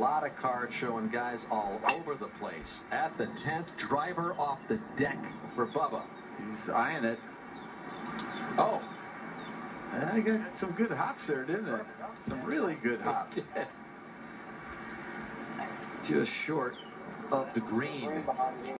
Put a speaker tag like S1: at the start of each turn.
S1: lot of cards showing guys all over the place. At the 10th, driver off the deck for Bubba.
S2: He's eyeing it.
S1: Oh,
S2: I got some good hops there, didn't it? Some really good hops.
S1: did. Just short of the green.